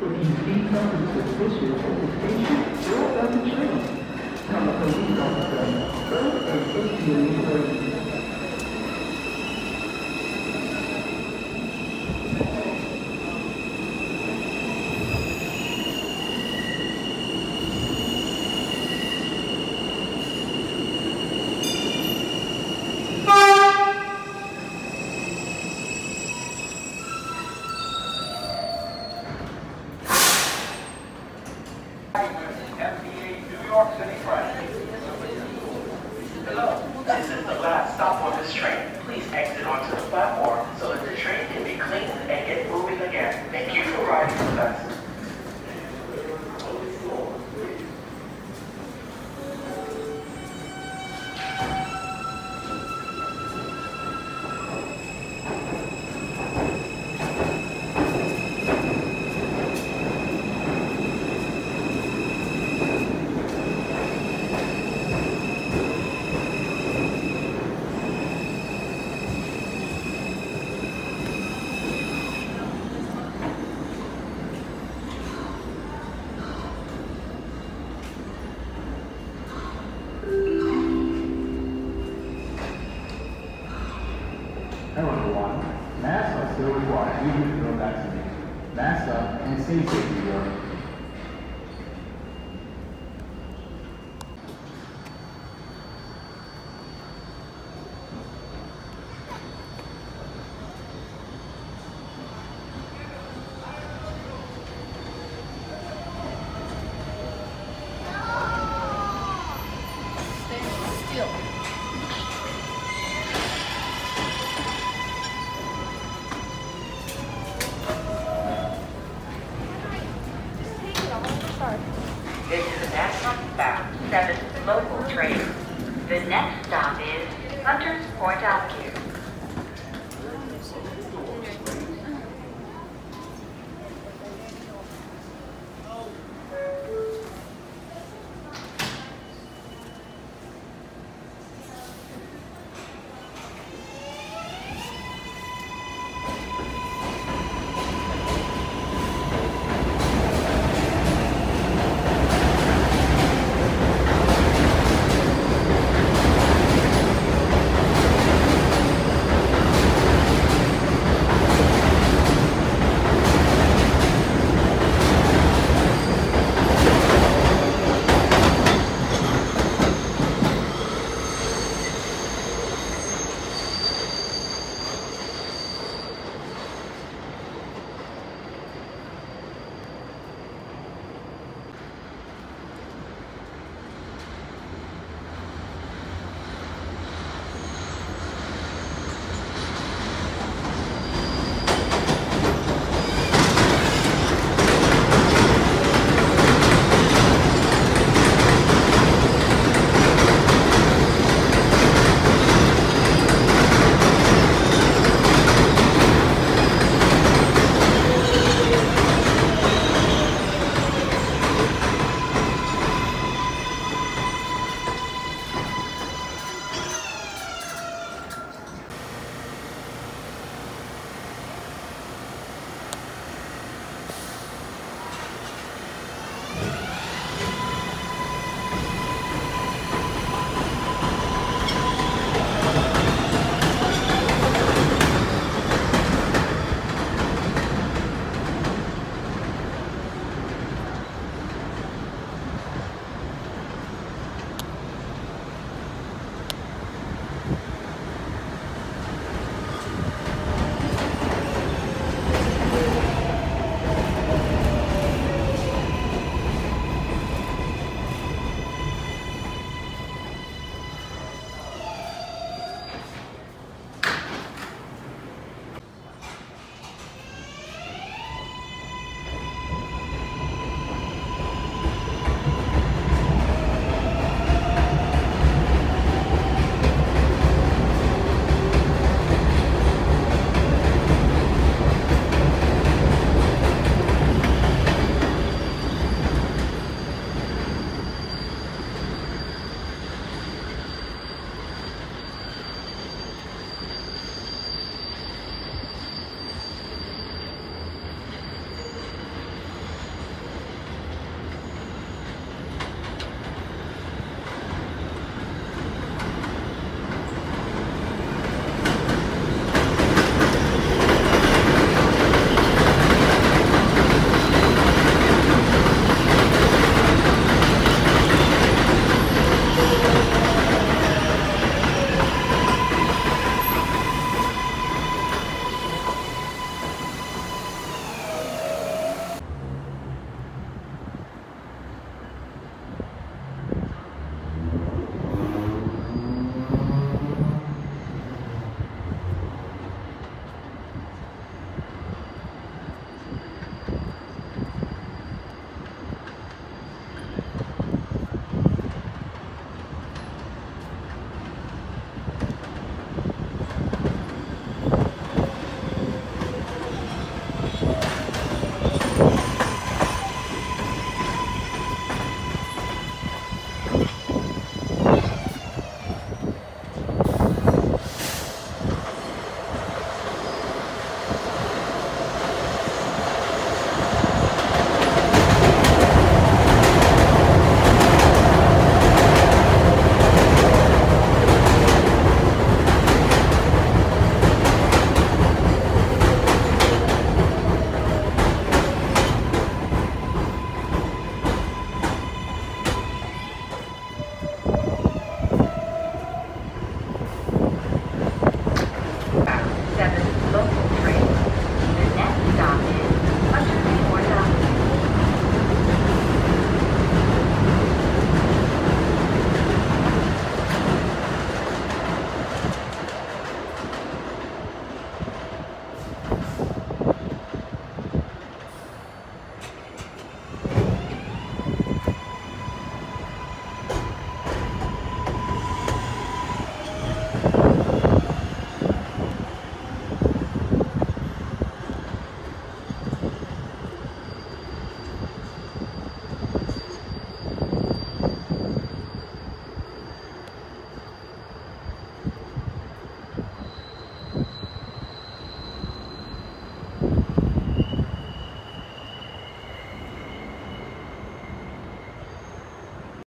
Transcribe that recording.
If you see something suspicious at the station, go about the train. A police officer, first and immediately hurry. York City Press. Hello, this is the last stop on this train. New York. Is a Manhattan bound 7 local train. The next stop is Hunters Point Avenue.